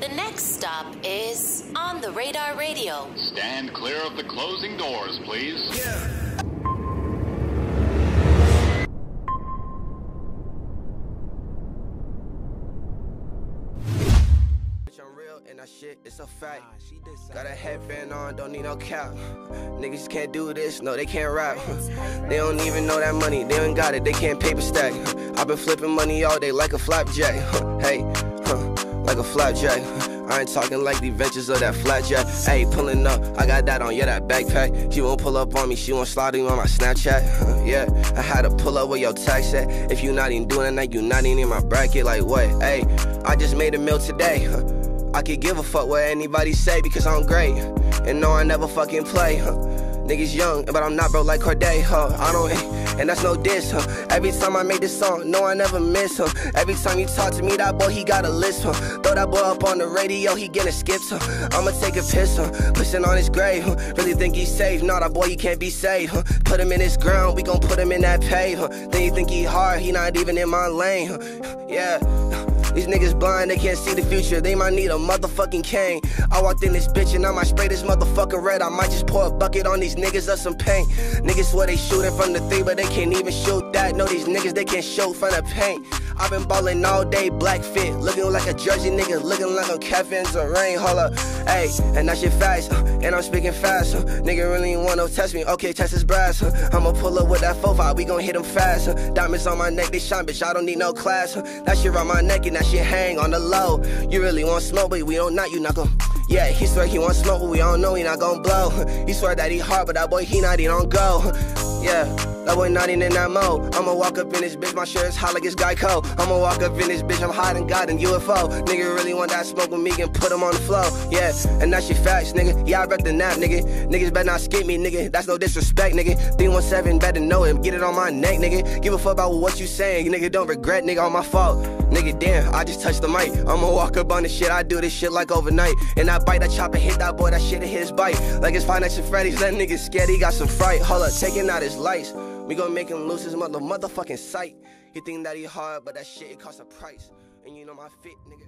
The next stop is On the Radar Radio. Stand clear of the closing doors, please. Bitch, I'm real and that shit, it's a fact. Got a headband on, don't need no cap. Niggas can't do this, no, they can't rap. They don't even know that money, they don't got it, they can't paper stack. I've been flipping money all day like a flapjack. Hey, huh, like a flapjack. I ain't talking like the adventures of that flapjack. Hey, pulling up, I got that on, yeah, that backpack. She won't pull up on me, she won't slide on my Snapchat. Yeah, I had to pull up where your tax at. If you not even doing that, you not even in my bracket. Like what? Hey, I just made a meal today. I could give a fuck what anybody say because I'm great. And no, I never fucking play. Niggas young, but I'm not broke like Cordae, huh? I don't, and that's no diss, huh? Every time I make this song, no, I never miss, huh? Every time you talk to me, that boy, he got a list, huh? Throw that boy up on the radio, he getting skips, huh? I'ma take a piss, huh? Pushing on his grave, huh? Really think he's safe? Nah, that boy, he can't be saved, huh? Put him in his ground, we gon' put him in that pave, huh? Then you think he hard, he not even in my lane, huh? Yeah. These niggas blind, they can't see the future. They might need a motherfucking cane. I walked in this bitch and I might spray this motherfucker red. I might just pour a bucket on these niggas of some paint. Niggas swear they shooting from the three, but they can't even shoot that. No, these niggas they can't shoot from the paint. I've been ballin' all day, black fit, looking like a Jersey nigga, looking like I'm Kevin's or rain. Hold up, hey, and that shit fast, uh, and I'm speaking fast. Uh, nigga really want no test me, okay, test his brass. Uh, I'ma pull up with that 4 we gon' hit him fast. Uh, diamonds on my neck, they shine, bitch, I don't need no class. Uh, that shit around my neck and that shit hang on the low. You really want smoke, but we don't not, you not gon' Yeah, he swear he want smoke, but we don't know he not gon' blow. He swear that he hard, but that boy he not, he don't go. Yeah, that boy not in that mode. I'ma walk up in this bitch, my shirt's hot like it's Geico. I'ma walk up in this bitch, I'm hiding God and UFO. Nigga really want that smoke with me and put him on the floor. Yeah, and that's your facts, nigga. Yeah, I rep the nap, nigga. Niggas better not skip me, nigga. That's no disrespect, nigga. 317 better know him. Get it on my neck, nigga. Give a fuck about what you saying, nigga. Don't regret, nigga, on my fault. Nigga, damn, I just touched the mic. I'ma walk up on this shit, I do this shit like overnight. And I bite that chopper, hit that boy, that shit hit his bite. Like it's at Freddy's, that nigga scared, he got some fright. Hold up, taking out his lights. We gon' make him lose his mother motherfucking sight. He think that he hard, but that shit it costs a price. And you know my fit, nigga,